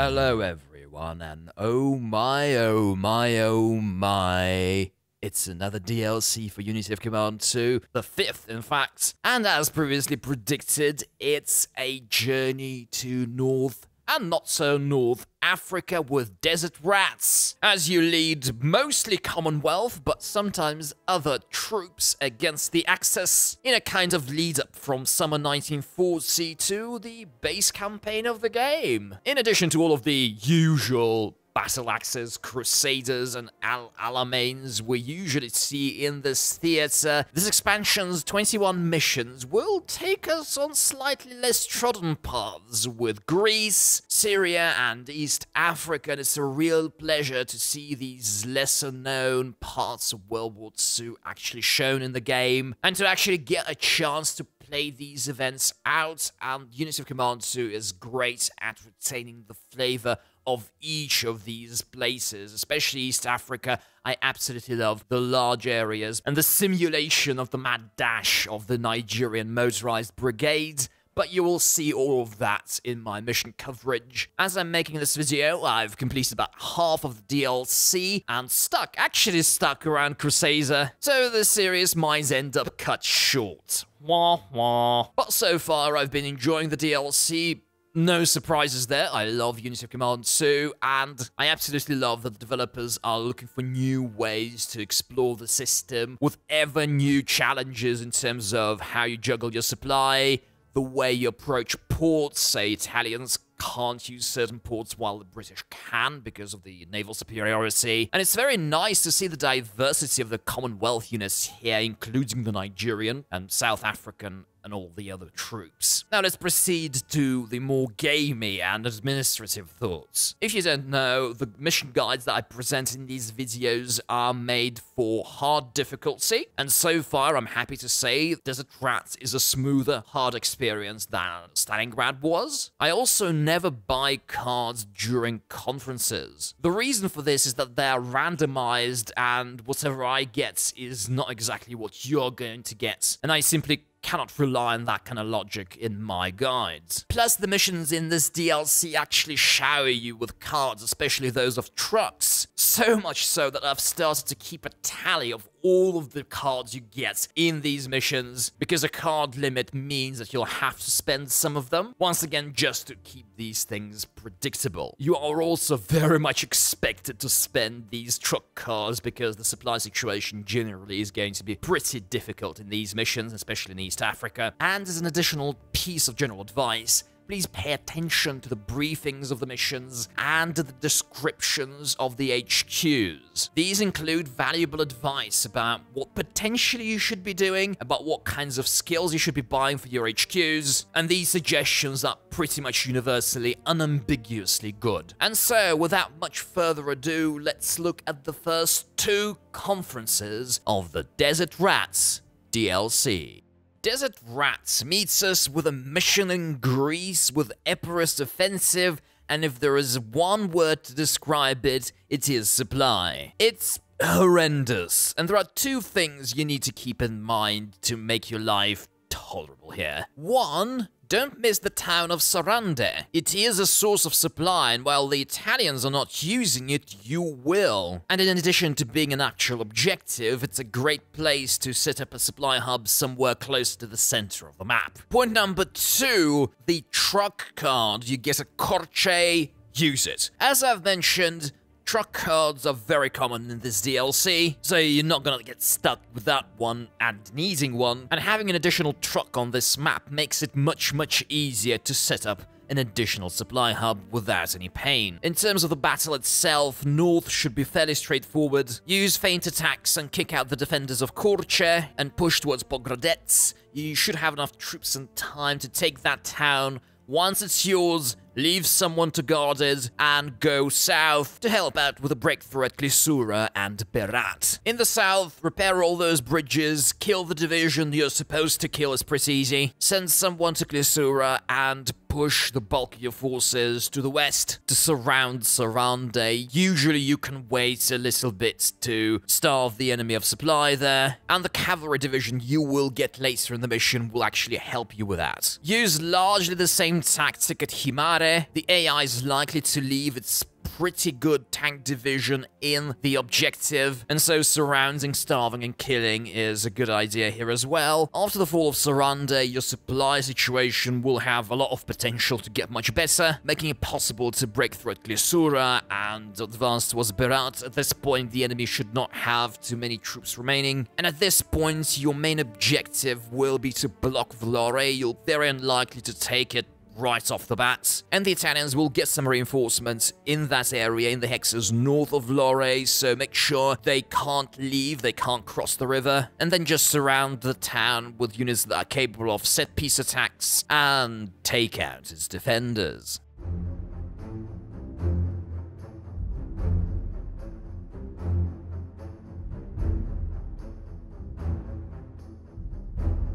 Hello, everyone, and oh my, oh my, oh my. It's another DLC for Unity of Command 2, the fifth, in fact. And as previously predicted, it's a journey to North and not so North Africa with desert rats, as you lead mostly Commonwealth, but sometimes other troops against the Axis in a kind of lead up from summer 1940 to the base campaign of the game. In addition to all of the usual battle axes, crusaders, and El Alameins we usually see in this theater, this expansion's 21 missions will take us on slightly less trodden paths with Greece, Syria, and East Africa, and it's a real pleasure to see these lesser known parts of World War II actually shown in the game, and to actually get a chance to play these events out, and Unity of Command 2 is great at retaining the flavor of each of these places, especially East Africa. I absolutely love the large areas and the simulation of the mad dash of the Nigerian motorized brigade. But you will see all of that in my mission coverage. As I'm making this video, I've completed about half of the DLC and stuck, actually stuck around Crusader, so the series might end up cut short. Wah wah. But so far, I've been enjoying the DLC, no surprises there. I love Unity of Command 2, and I absolutely love that the developers are looking for new ways to explore the system with ever new challenges in terms of how you juggle your supply, the way you approach ports, say Italians can't use certain ports while the British can because of the naval superiority. And it's very nice to see the diversity of the Commonwealth units here, including the Nigerian and South African and all the other troops. Now let's proceed to the more gamey and administrative thoughts. If you don't know, the mission guides that I present in these videos are made for hard difficulty, and so far I'm happy to say Desert Rats is a smoother, hard experience than Stalingrad was. I also never buy cards during conferences. The reason for this is that they're randomized and whatever I get is not exactly what you're going to get, and I simply cannot rely on that kind of logic in my guides. Plus, the missions in this DLC actually shower you with cards, especially those of trucks. So much so that I've started to keep a tally of all of the cards you get in these missions, because a card limit means that you'll have to spend some of them, once again just to keep these things predictable. You are also very much expected to spend these truck cards because the supply situation generally is going to be pretty difficult in these missions, especially in East Africa. And as an additional piece of general advice, please pay attention to the briefings of the missions and the descriptions of the HQs. These include valuable advice about what potentially you should be doing, about what kinds of skills you should be buying for your HQs, and these suggestions are pretty much universally unambiguously good. And so, without much further ado, let's look at the first two conferences of the Desert Rats DLC. Desert Rats meets us with a mission in Greece with Epirus Offensive, and if there is one word to describe it, it is supply. It's horrendous, and there are two things you need to keep in mind to make your life tolerable here. One, don't miss the town of Sarande. It is a source of supply, and while the Italians are not using it, you will. And in addition to being an actual objective, it's a great place to set up a supply hub somewhere close to the center of the map. Point number two, the truck card. You get a Corche, use it. As I've mentioned, Truck cards are very common in this DLC, so you're not gonna get stuck without one and needing one, and having an additional truck on this map makes it much, much easier to set up an additional supply hub without any pain. In terms of the battle itself, North should be fairly straightforward. Use feint attacks and kick out the defenders of Korche and push towards Pogradets. You should have enough troops and time to take that town. Once it's yours, leave someone to guard it, and go south to help out with a breakthrough at Klissura and Berat. In the south, repair all those bridges, kill the division you're supposed to kill is pretty easy, send someone to Klissura, and push the bulk of your forces to the west to surround Sarande. Usually you can wait a little bit to starve the enemy of supply there, and the cavalry division you will get later in the mission will actually help you with that. Use largely the same tactic at Himare The AI is likely to leave its pretty good tank division in the objective, and so surrounding, starving, and killing is a good idea here as well. After the fall of Saranda, your supply situation will have a lot of potential to get much better, making it possible to break through at Klissura and advance towards Berat. At this point, the enemy should not have too many troops remaining, and at this point, your main objective will be to block Vlore. You're very unlikely to take it right off the bat. And the Italians will get some reinforcements in that area, in the hexes north of Lore, so make sure they can't leave, they can't cross the river, and then just surround the town with units that are capable of set-piece attacks and take out its defenders.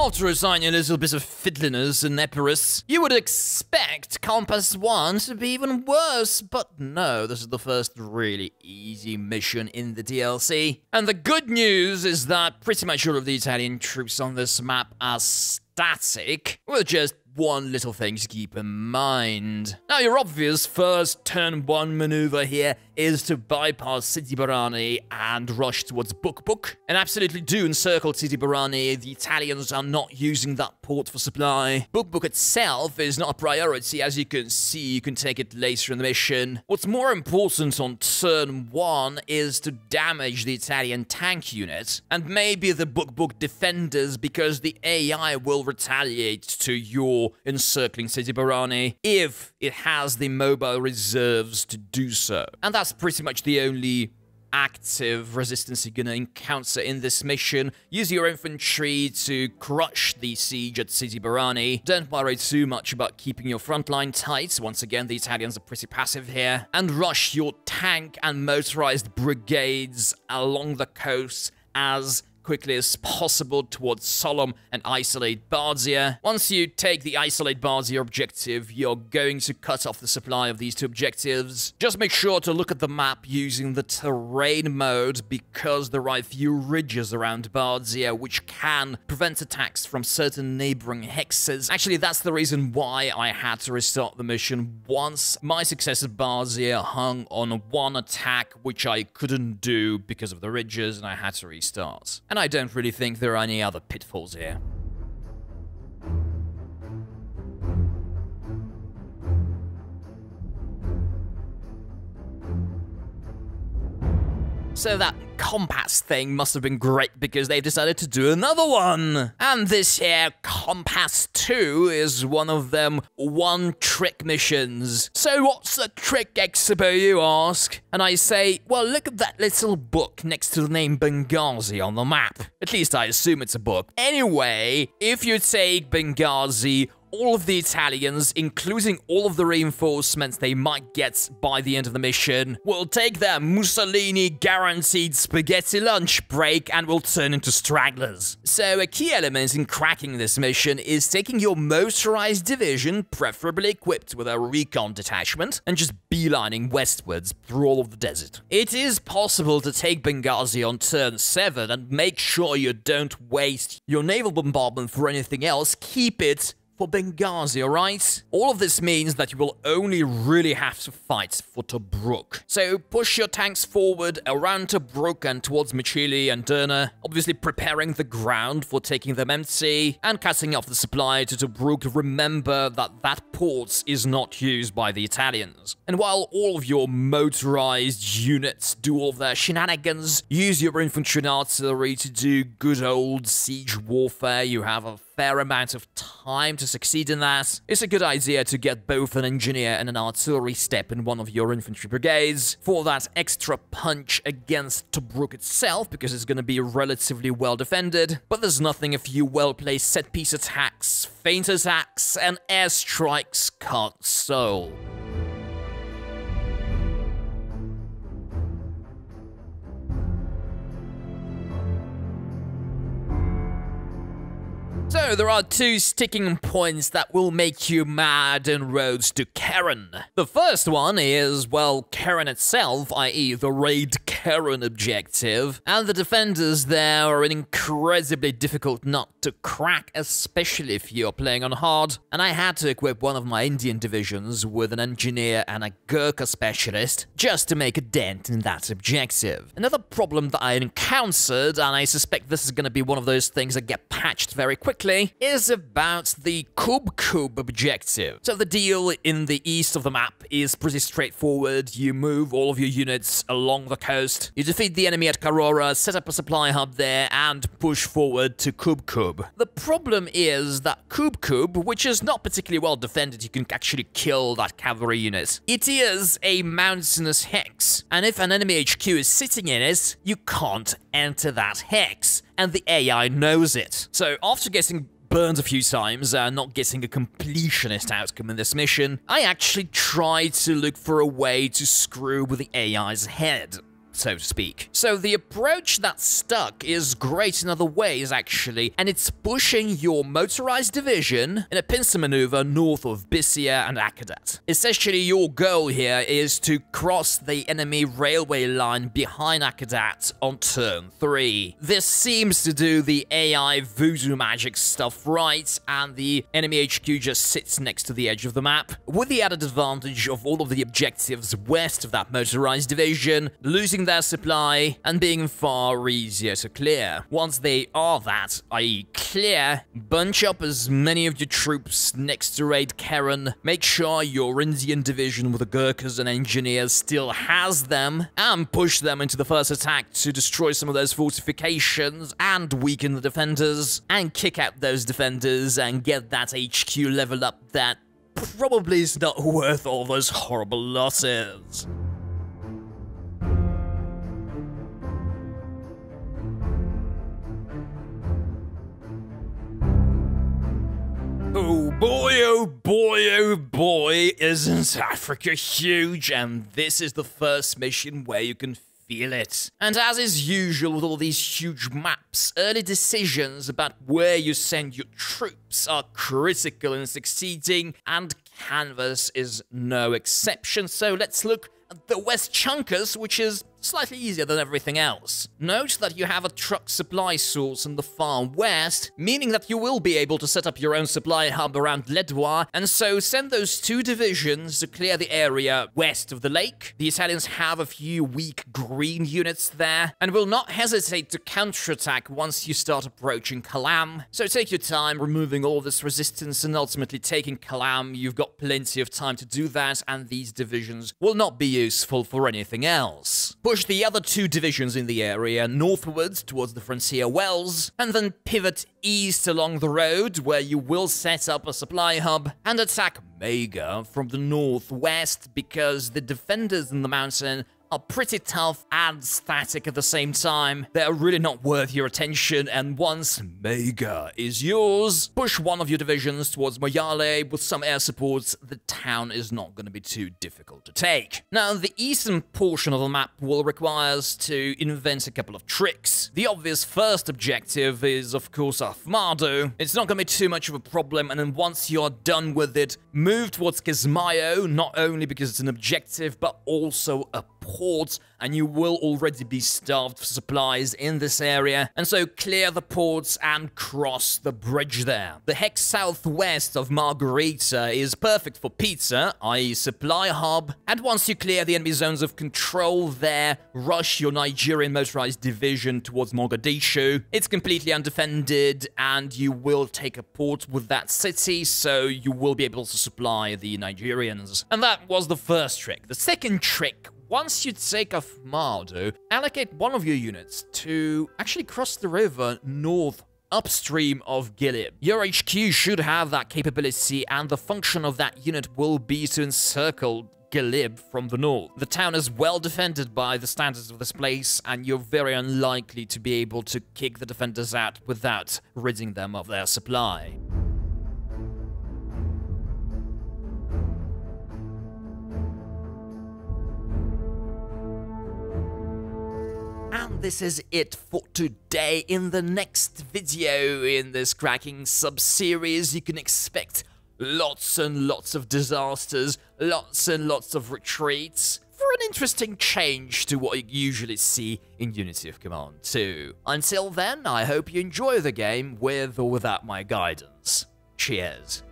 After assigning a little bit of fiddliness and Epirus, you would expect Compass 1 to be even worse, but no, this is the first really easy mission in the DLC. And the good news is that pretty much all of the Italian troops on this map are static, with just one little thing to keep in mind. Now, your obvious first turn one maneuver here is to bypass Sidi Barrani and rush towards Buk and absolutely do encircle Sidi Barrani. The Italians are not using that port for supply. Buk itself is not a priority, as you can see, you can take it later in the mission. What's more important on turn one is to damage the Italian tank unit, and maybe the Buk defenders because the AI will retaliate to your encircling Sidi Barrani if it has the mobile reserves to do so. And that's pretty much the only active resistance you're gonna encounter in this mission. Use your infantry to crush the siege at Sidi Barrani. Don't worry too much about keeping your front line tight. Once again, the Italians are pretty passive here. And rush your tank and motorized brigades along the coast as quickly as possible towards Sollum and isolate Bardia. Once you take the isolate Bardia objective, you're going to cut off the supply of these two objectives. Just make sure to look at the map using the terrain mode because there are a few ridges around Bardia which can prevent attacks from certain neighboring hexes. Actually, that's the reason why I had to restart the mission once. My success at Bardia hung on one attack which I couldn't do because of the ridges and I had to restart. And I don't really think there are any other pitfalls here. So that compass thing must have been great because they've decided to do another one. And this here compass 2 is one of them one trick missions. So what's the trick, Expo, you ask? And I say, well, look at that little book next to the name Benghazi on the map. At least I assume it's a book. Anyway, if you take Benghazi all of the Italians, including all of the reinforcements they might get by the end of the mission, will take their Mussolini guaranteed spaghetti lunch break and will turn into stragglers. So a key element in cracking this mission is taking your motorized division, preferably equipped with a recon detachment, and just beelining westwards through all of the desert. It is possible to take Benghazi on turn 7 and make sure you don't waste your naval bombardment for anything else, keep it for Benghazi, alright? All of this means that you will only really have to fight for Tobruk. So push your tanks forward around Tobruk and towards Mechili and Derna, obviously preparing the ground for taking them empty and cutting off the supply to Tobruk. Remember that that port is not used by the Italians. And while all of your motorized units do all their shenanigans, use your infantry and artillery to do good old siege warfare. You have a fair amount of time to succeed in that, it's a good idea to get both an engineer and an artillery step in one of your infantry brigades for that extra punch against Tobruk itself, because it's going to be relatively well defended. But there's nothing a few well-placed set-piece attacks, feint attacks, and airstrikes can't solve. So there are two sticking points that will make you mad in roads to Keren. The first one is, well, Keren itself, i.e. the raid Keren objective, and the defenders there are an incredibly difficult nut to crack, especially if you're playing on hard, and I had to equip one of my Indian divisions with an engineer and a Gurkha specialist just to make a dent in that objective. Another problem that I encountered, and I suspect this is going to be one of those things that get patched very quickly, is about the Kub Kub objective. So the deal in the east of the map is pretty straightforward. You move all of your units along the coast, you defeat the enemy at Karora, set up a supply hub there, and push forward to Kub Kub. The problem is that Kub Kub, which is not particularly well defended, you can actually kill that cavalry unit. It is a mountainous hex, and if an enemy HQ is sitting in it, you can't enter that hex, and the AI knows it. So after getting burned a few times and not getting a completionist outcome in this mission, I actually tried to look for a way to screw with the AI's head so to speak. So the approach that stuck is great in other ways, actually, and it's pushing your motorized division in a pincer maneuver north of Bissia and Agordat. Essentially, your goal here is to cross the enemy railway line behind Agordat on turn 3. This seems to do the AI voodoo magic stuff right, and the enemy HQ just sits next to the edge of the map, with the added advantage of all of the objectives west of that motorized division, losing their supply and being far easier to clear. Once they are that, i.e. clear, bunch up as many of your troops next to raid Keren, make sure your Indian division with the Gurkhas and engineers still has them, and push them into the first attack to destroy some of those fortifications and weaken the defenders, and kick out those defenders and get that HQ level up that probably is not worth all those horrible losses. Boy, oh boy, oh boy, isn't Africa huge? And this is the first mission where you can feel it. And as is usual with all these huge maps, early decisions about where you send your troops are critical in succeeding, and Canvas is no exception. So let's look at the West Chunkers, which is slightly easier than everything else. Note that you have a truck supply source in the far west, meaning that you will be able to set up your own supply hub around Ledwa, and so send those two divisions to clear the area west of the lake. The Italians have a few weak green units there, and will not hesitate to counterattack once you start approaching Kalam. So take your time removing all this resistance and ultimately taking Kalam. You've got plenty of time to do that, and these divisions will not be useful for anything else push the other two divisions in the area northwards towards the frontier wells, and then pivot east along the road where you will set up a supply hub and attack Mega from the northwest because the defenders in the mountain are pretty tough and static at the same time. They're really not worth your attention, and once Mega is yours, push one of your divisions towards Moyale with some air supports, the town is not going to be too difficult to take. Now, the eastern portion of the map will require us to invent a couple of tricks. The obvious first objective is, of course, Afmado. It's not going to be too much of a problem, and then once you're done with it, move towards Kismayo, not only because it's an objective, but also a ports, and you will already be starved for supplies in this area, and so clear the ports and cross the bridge there. The hex southwest of Margherita is perfect for pizza, i.e. supply hub, and once you clear the enemy zones of control there, rush your Nigerian motorized division towards Mogadishu. It's completely undefended, and you will take a port with that city, so you will be able to supply the Nigerians. And that was the first trick. The second trick once you take Afmado, allocate one of your units to actually cross the river north upstream of Gilib. Your HQ should have that capability, and the function of that unit will be to encircle Gilib from the north. The town is well defended by the standards of this place, and you're very unlikely to be able to kick the defenders out without ridding them of their supply. And this is it for today. In the next video in this cracking sub-series, you can expect lots and lots of disasters, lots and lots of retreats, for an interesting change to what you usually see in Unity of Command 2. Until then, I hope you enjoy the game with or without my guidance. Cheers.